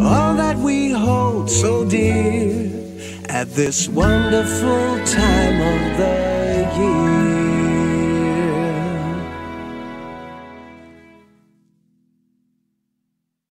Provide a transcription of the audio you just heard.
all that we hold so dear at this wonderful time